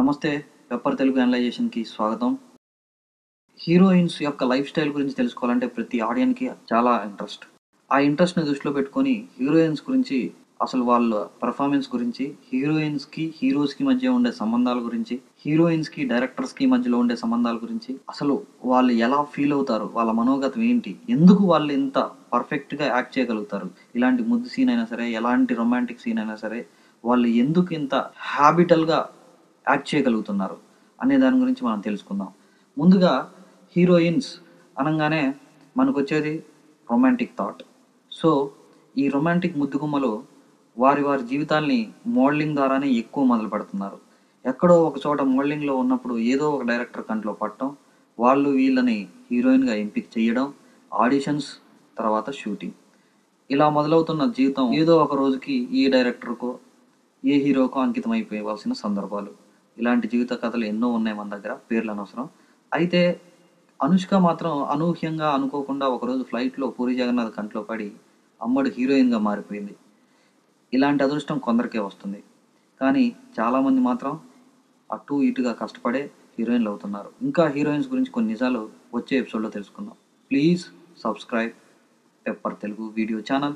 నమస్తే పెప్పర్ తెలుగు అనలైజేషన్కి స్వాగతం. హీరోయిన్స్ యొక్క లైఫ్ స్టైల్ గురించి తెలుసుకోవాలంటే ప్రతి ఆడియన్కి చాలా ఇంట్రెస్ట్. ఆ ఇంట్రెస్ట్ని దృష్టిలో పెట్టుకొని హీరోయిన్స్ గురించి అసలు వాళ్ళ పర్ఫార్మెన్స్ గురించి హీరోయిన్స్కి హీరోస్కి మధ్య ఉండే సంబంధాల గురించి హీరోయిన్స్కి డైరెక్టర్స్కి మధ్యలో ఉండే సంబంధాల గురించి అసలు వాళ్ళు ఎలా ఫీల్ అవుతారు వాళ్ళ మనోగతం ఏంటి ఎందుకు వాళ్ళు ఇంత పర్ఫెక్ట్గా యాక్ట్ చేయగలుగుతారు ఇలాంటి ముద్దు సీన్ అయినా సరే ఎలాంటి రొమాంటిక్ సీన్ అయినా సరే వాళ్ళు ఎందుకు ఇంత హ్యాబిటల్గా యాక్ట్ చేయగలుగుతున్నారు అనే దాని గురించి మనం తెలుసుకుందాం. ముందుగా హీరోయిన్స్ అనగానే మనకు వచ్చేది రొమాంటిక్ థాట్. సో ఈ రొమాంటిక్ ముద్దుగుమ్మలు వారి వారి జీవితాల్ని మోడలింగ్ ద్వారానే ఎక్కువ మొదలు పెడుతున్నారు ఎక్కడో ఒక చోట మోడలింగ్లో ఉన్నప్పుడు ఏదో ఒక డైరెక్టర్ కంట్లో పట్టడం వాళ్ళు వీళ్ళని హీరోయిన్గా ఎంపిక చేయడం ఆడిషన్స్ తర్వాత షూటింగ్. ఇలా మొదలవుతున్న జీవితం ఏదో ఒక రోజుకి ఏ డైరెక్టర్కో ఏ హీరోకో అంకితం అయిపోవాల్సిన సందర్భాలు. ఇలాంటి జీవిత కథలు ఎన్నో ఉన్నాయి మన దగ్గర పేర్లు అనవసరం అయితే అనుష్క మాత్రం అనూహ్యంగా అనుకోకుండా ఒకరోజు ఫ్లైట్లో పూరి జగన్నాథ్ కంట్లో పడి అమ్మడు హీరోయిన్గా మారిపోయింది. ఇలాంటి అదృష్టం కొందరికే వస్తుంది. కానీ చాలామంది మాత్రం అటు ఇటుగా కష్టపడే హీరోయిన్లు అవుతున్నారు. ఇంకా హీరోయిన్స్ గురించి కొన్ని నిజాలు వచ్చే ఎపిసోడ్లో తెలుసుకుందాం. Please subscribe pepper Telugu video channel.